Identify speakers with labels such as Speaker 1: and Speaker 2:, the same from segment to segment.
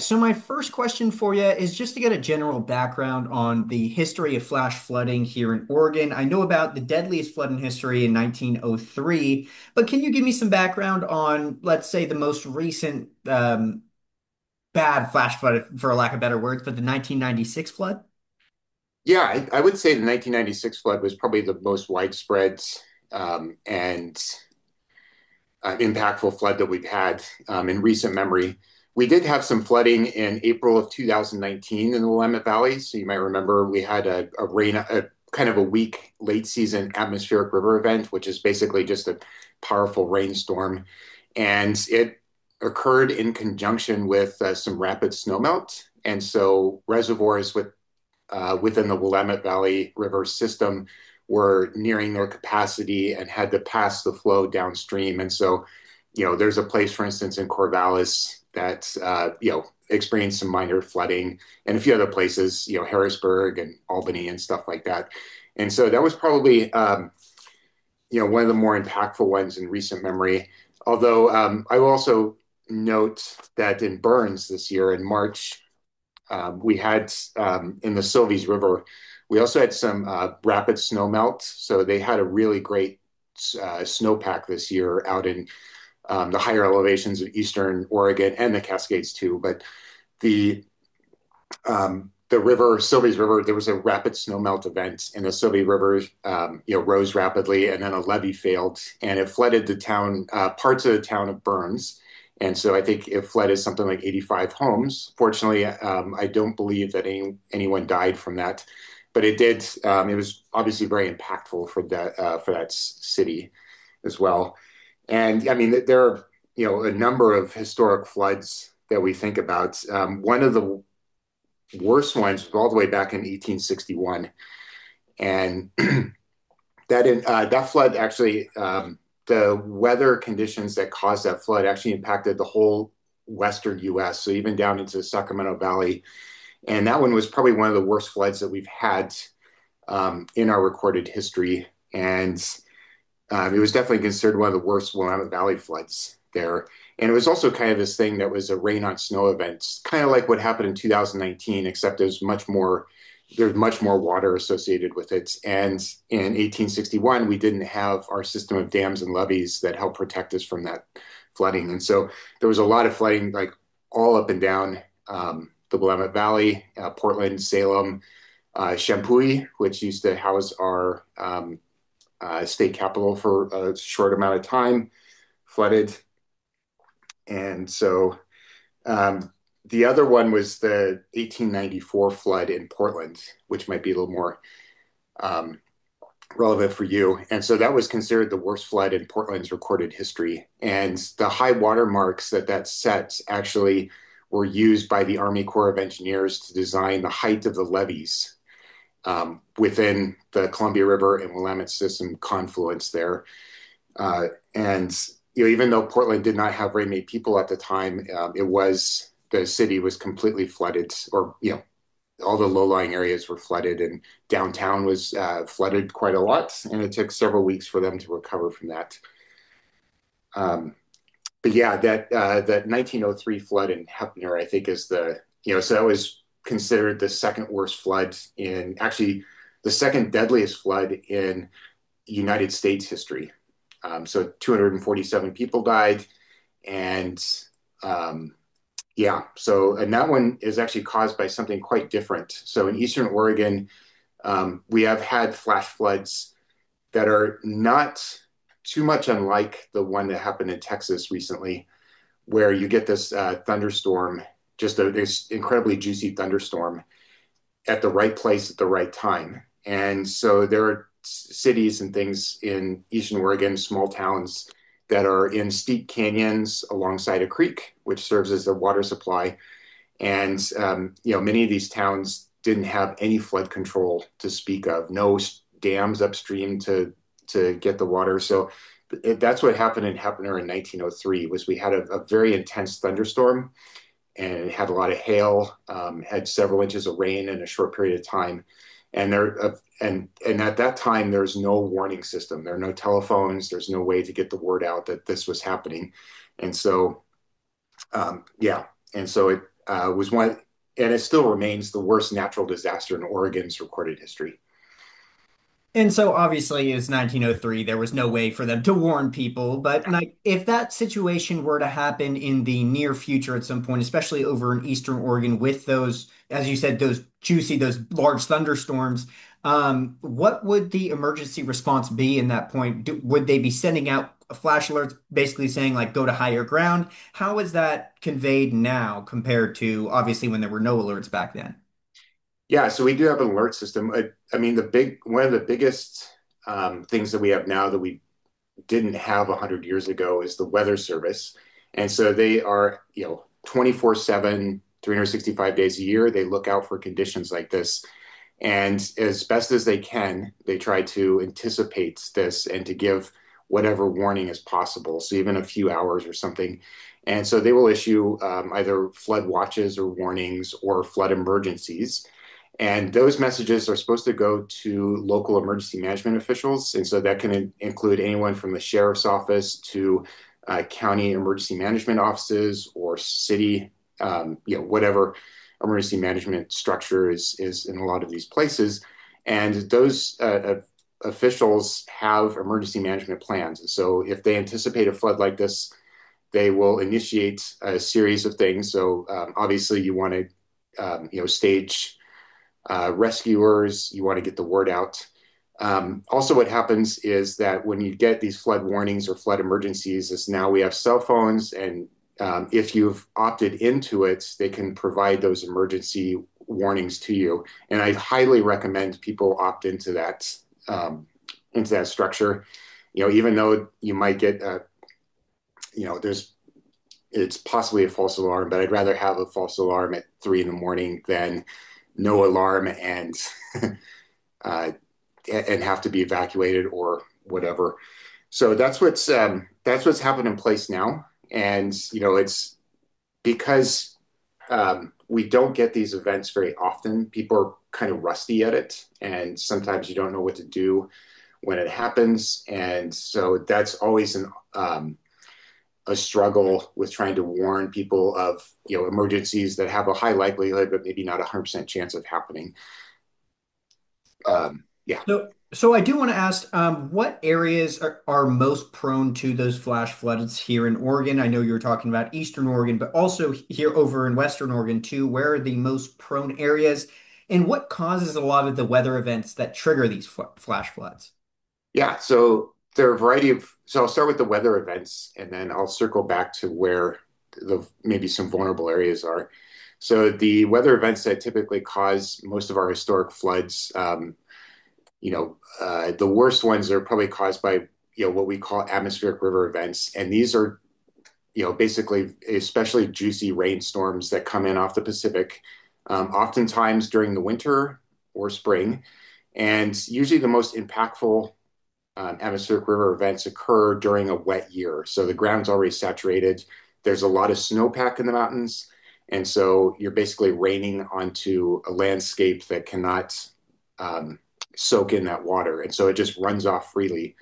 Speaker 1: So my first question for you is just to get a general background on the history of flash flooding here in Oregon. I know about the deadliest flood in history in 1903, but can you give me some background on, let's say, the most recent um, bad flash flood, for lack of better words, but the 1996 flood?
Speaker 2: Yeah, I, I would say the 1996 flood was probably the most widespread um, and uh, impactful flood that we've had um, in recent memory. We did have some flooding in April of 2019 in the Willamette Valley. So you might remember we had a, a rain, a kind of a weak late season atmospheric river event, which is basically just a powerful rainstorm. And it occurred in conjunction with uh, some rapid snowmelt. And so reservoirs with, uh, within the Willamette Valley River system were nearing their capacity and had to pass the flow downstream. And so, you know, there's a place, for instance, in Corvallis that uh, you know experienced some minor flooding, and a few other places, you know, Harrisburg and Albany and stuff like that. And so that was probably um, you know one of the more impactful ones in recent memory. Although um, I will also note that in Burns this year in March, um, we had um, in the Silvies River, we also had some uh, rapid snow melt. So they had a really great uh, snowpack this year out in the higher elevations of eastern Oregon and the Cascades too. But the um, the river, Silvies River, there was a rapid snowmelt event, and the Silvies River, um, you know, rose rapidly, and then a levee failed, and it flooded the town, uh, parts of the town of Burns, and so I think it flooded something like 85 homes. Fortunately, um, I don't believe that any, anyone died from that, but it did. Um, it was obviously very impactful for that uh, for that city as well. And I mean, there are you know a number of historic floods that we think about. Um, one of the worst ones was all the way back in 1861, and that in, uh, that flood actually um, the weather conditions that caused that flood actually impacted the whole western U.S. So even down into the Sacramento Valley, and that one was probably one of the worst floods that we've had um, in our recorded history. And it was definitely considered one of the worst Willamette Valley floods there. And it was also kind of this thing that was a rain on snow event, kind of like what happened in 2019, except there's much more there's much more water associated with it. And in 1861, we didn't have our system of dams and levees that help protect us from that flooding. And so there was a lot of flooding, like all up and down um, the Willamette Valley, uh, Portland, Salem, uh, which used to house our um, state capital for a short amount of time, flooded. And so um, the other one was the 1894 flood in Portland, which might be a little more um, relevant for you. And so that was considered the worst flood in Portland's recorded history. And the high water marks that that sets actually were used by the Army Corps of Engineers to design the height of the levees um, within the Columbia River and Willamette system confluence there. Uh, and you know, even though Portland did not have very many people at the time, um, it was the city was completely flooded, or you know, all the low-lying areas were flooded, and downtown was uh, flooded quite a lot, and it took several weeks for them to recover from that. Um, but yeah, that uh, that 1903 flood in Heppner, I think, is the you know, so that was considered the second worst flood in actually the second deadliest flood in United States history. Um, so 247 people died, and um, yeah, so and that one is actually caused by something quite different. So in Eastern Oregon, um, we have had flash floods that are not too much unlike the one that happened in Texas recently, where you get this uh, thunderstorm just a, this incredibly juicy thunderstorm at the right place at the right time. And so there are cities and things in Eastern Oregon, small towns that are in steep canyons alongside a creek, which serves as a water supply. And um, you know, many of these towns didn't have any flood control to speak of, no dams upstream to to get the water. So it, that's what happened in Heppner in 1903. Was we had a, a very intense thunderstorm and had a lot of hail, um, had several inches of rain in a short period of time. And there, uh, and and at that time, there's no warning system. There are no telephones. There's no way to get the word out that this was happening. And so, um, yeah, and so it uh, was one, and it still remains the worst natural disaster in Oregon's recorded history.
Speaker 1: And so obviously it was 1903. There was no way for them to warn people. But like, if that situation were to happen in the near future at some point, especially over in Eastern Oregon with those, as you said, those juicy, those large thunderstorms, um, what would the emergency response be in that point? Do, would they be sending out a flash alerts basically saying like go to higher ground? How is that conveyed now compared to obviously when there were no alerts back then?
Speaker 2: Yeah, so we do have an alert system. I, I mean, the big one of the biggest um, things that we have now that we didn't have 100 years ago is the weather service. And so they are, you know, 24/7, 365 days a year. They look out for conditions like this. And as best as they can, they try to anticipate this and to give whatever warning is possible. So even a few hours or something. And so they will issue um, either flood watches or warnings or flood emergencies. And those messages are supposed to go to local emergency management officials. And so that can include anyone from the sheriff's office to uh, county emergency management offices or city, um, you know, whatever emergency management structure is, is in a lot of these places. And those uh, officials have emergency management plans. And so if they anticipate a flood like this, they will initiate a series of things. So um, obviously you want to, um, you know, stage uh, rescuers. You want to get the word out. Um, also, what happens is that when you get these flood warnings or flood emergencies, is now we have cell phones, and um, if you've opted into it, they can provide those emergency warnings to you. And I highly recommend people opt into that um, into that structure. You know, even though you might get, a, you know, there's it's possibly a false alarm, but I'd rather have a false alarm at three in the morning than no alarm and uh, and have to be evacuated or whatever. So that's what's um, that's what's happened in place now, and you know it's because um, we don't get these events very often. People are kind of rusty at it, and sometimes you don't know what to do when it happens, and so that's always an um, a struggle with trying to warn people of you know emergencies that have a high likelihood but maybe not a hundred percent chance of happening. Um, yeah.
Speaker 1: So, so I do want to ask, um, what areas are, are most prone to those flash floods here in Oregon? I know you were talking about Eastern Oregon, but also here over in Western Oregon too. Where are the most prone areas, and what causes a lot of the weather events that trigger these fl flash floods?
Speaker 2: Yeah. So there are a variety of so I'll start with the weather events and then I'll circle back to where the maybe some vulnerable areas are. So the weather events that typically cause most of our historic floods, um, you know, uh, the worst ones are probably caused by you know what we call atmospheric river events, and these are you know basically especially juicy rainstorms that come in off the Pacific, um, oftentimes during the winter or spring, and usually the most impactful um, atmospheric river events occur during a wet year. So the ground's already saturated. There's a lot of snowpack in the mountains. And so you're basically raining onto a landscape that cannot um, soak in that water. And so it just runs off freely.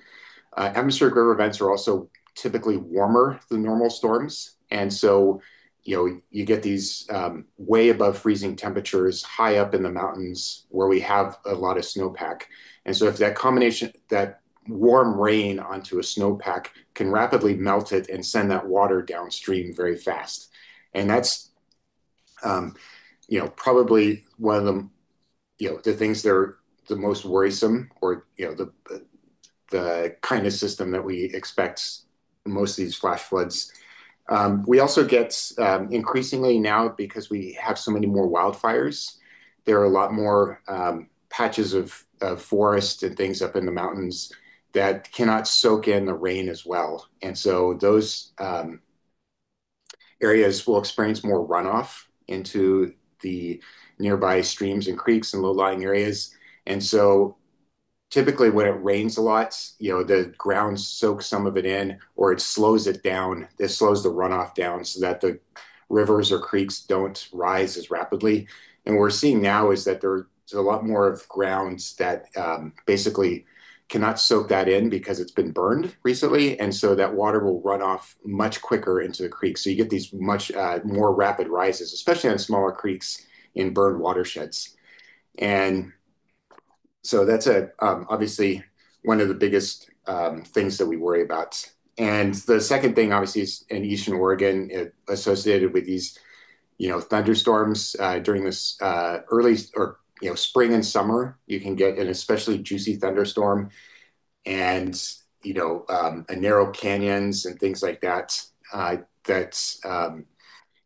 Speaker 2: Uh, atmospheric river events are also typically warmer than normal storms. And so, you know, you get these um, way above freezing temperatures high up in the mountains where we have a lot of snowpack. And so if that combination, that warm rain onto a snowpack can rapidly melt it and send that water downstream very fast. And that's, um, you know, probably one of the, you know, the things that are the most worrisome or, you know, the, the kind of system that we expect most of these flash floods. Um, we also get um, increasingly now because we have so many more wildfires, there are a lot more um, patches of, of forest and things up in the mountains that cannot soak in the rain as well. And so those um, areas will experience more runoff into the nearby streams and creeks and low-lying areas. And so typically when it rains a lot, you know, the ground soaks some of it in or it slows it down. This slows the runoff down so that the rivers or creeks don't rise as rapidly. And what we're seeing now is that there's a lot more of grounds that um, basically cannot soak that in because it's been burned recently, and so that water will run off much quicker into the creek. So you get these much uh, more rapid rises, especially on smaller creeks in burned watersheds. And so that's a um, obviously one of the biggest um, things that we worry about. And the second thing, obviously, is in Eastern Oregon, it, associated with these, you know, thunderstorms uh, during this uh, early or you know spring and summer. You can get an especially juicy thunderstorm, and you know, um, narrow canyons and things like that. Uh, that's um,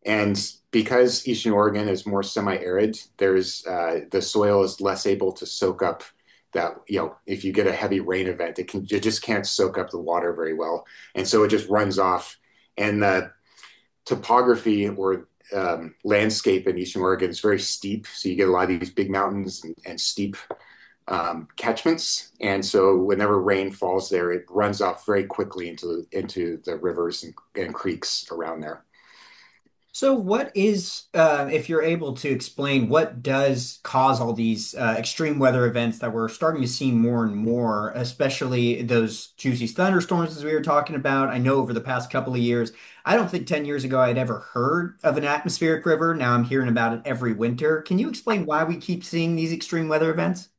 Speaker 2: and because Eastern Oregon is more semi-arid, there's uh, the soil is less able to soak up that you know if you get a heavy rain event, it can it just can't soak up the water very well, and so it just runs off. And the topography or um, landscape in Eastern Oregon is very steep, so you get a lot of these big mountains and, and steep um, catchments, and so whenever rain falls there, it runs off very quickly into into the rivers and, and creeks around there.
Speaker 1: So, what is, uh, if you're able to explain, what does cause all these uh, extreme weather events that we're starting to see more and more, especially those juicy thunderstorms as we were talking about? I know over the past couple of years, I don't think 10 years ago I'd ever heard of an atmospheric river. Now I'm hearing about it every winter. Can you explain why we keep seeing these extreme weather events?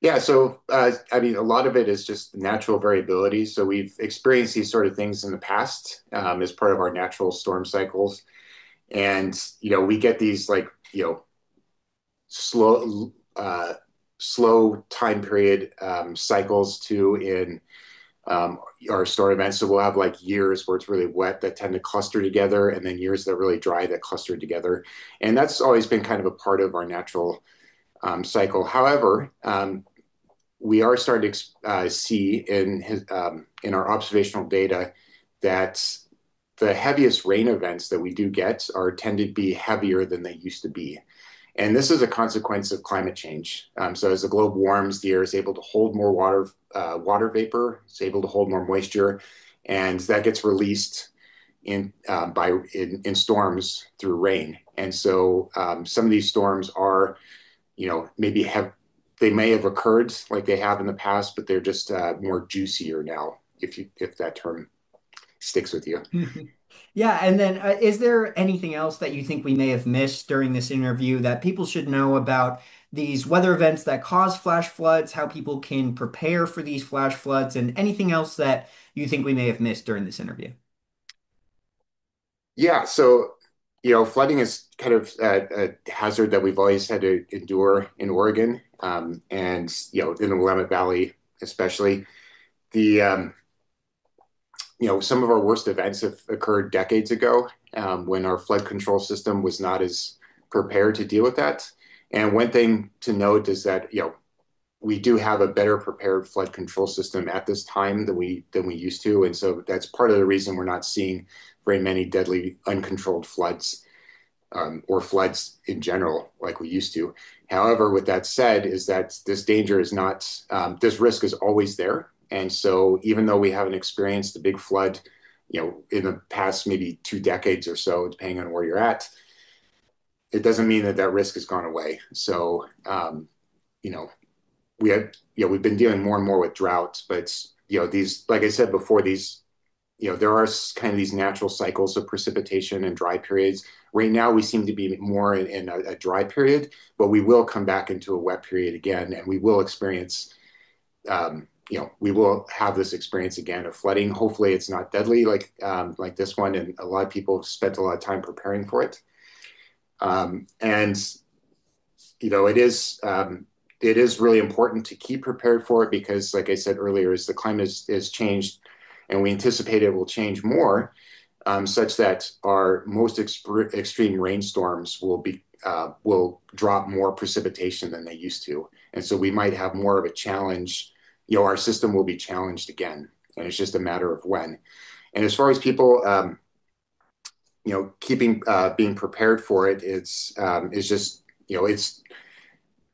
Speaker 2: Yeah, so uh, I mean, a lot of it is just natural variability. So we've experienced these sort of things in the past um, as part of our natural storm cycles and you know we get these like you know slow uh, slow time period um, cycles too in um, our storm events. So we'll have like years where it's really wet that tend to cluster together, and then years that are really dry that cluster together. And that's always been kind of a part of our natural um, cycle. However, um, we are starting to uh, see in his, um, in our observational data that the heaviest rain events that we do get are tend to be heavier than they used to be. And this is a consequence of climate change. Um, so as the globe warms, the air is able to hold more water, uh, water vapor. It's able to hold more moisture, and that gets released in uh, by in, in, storms through rain. And so um, some of these storms are, you know, maybe have they may have occurred like they have in the past, but they're just uh, more juicier now, if you if that term sticks with you.
Speaker 1: Yeah, and then uh, is there anything else that you think we may have missed during this interview that people should know about these weather events that cause flash floods, how people can prepare for these flash floods, and anything else that you think we may have missed during this interview?
Speaker 2: Yeah, so you know, flooding is kind of a, a hazard that we've always had to endure in Oregon, um, and you know, in the Willamette Valley especially. The um, you know, some of our worst events have occurred decades ago um, when our flood control system was not as prepared to deal with that. And one thing to note is that, you know, we do have a better prepared flood control system at this time than we than we used to, and so that's part of the reason we're not seeing very many deadly uncontrolled floods um, or floods in general like we used to. However, with that said, is that this danger is not um, this risk is always there, and so even though we haven't experienced a big flood, you know, in the past maybe two decades or so, depending on where you're at, it doesn't mean that that risk has gone away. So, um, you know, we have, you know, we've been dealing more and more with droughts, but you know, these, like I said before, these, you know, there are kind of these natural cycles of precipitation and dry periods. Right now, we seem to be more in, in a, a dry period, but we will come back into a wet period again, and we will experience um, you know we will have this experience again of flooding. Hopefully, it's not deadly like um, like this one, and a lot of people have spent a lot of time preparing for it. Um, and you know, it is um, it is really important to keep prepared for it because, like I said earlier, as the climate is, changed, and we anticipate it will change more, um, such that our most extreme rainstorms will be uh, will drop more precipitation than they used to, and so we might have more of a challenge you know, our system will be challenged again. And it's just a matter of when. And as far as people, um, you know, keeping, uh, being prepared for it, it's, um, it's just, you know, it's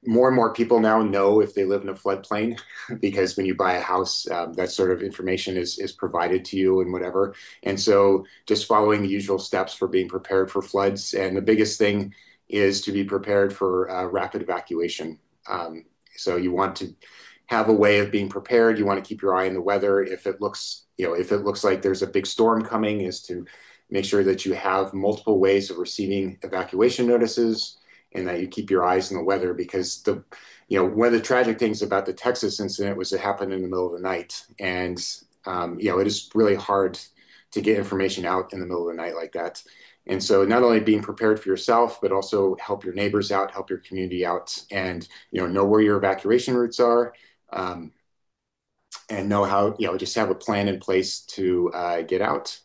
Speaker 2: more and more people now know if they live in a floodplain because when you buy a house, um, that sort of information is, is provided to you and whatever. And so just following the usual steps for being prepared for floods. And the biggest thing is to be prepared for uh, rapid evacuation. Um, so you want to have a way of being prepared. You want to keep your eye on the weather. If it looks, you know, if it looks like there's a big storm coming, is to make sure that you have multiple ways of receiving evacuation notices and that you keep your eyes on the weather because the you know one of the tragic things about the Texas incident was it happened in the middle of the night and um, you know it is really hard to get information out in the middle of the night like that and so not only being prepared for yourself but also help your neighbors out help your community out and you know know where your evacuation routes are um, and know how you know just have a plan in place to uh, get out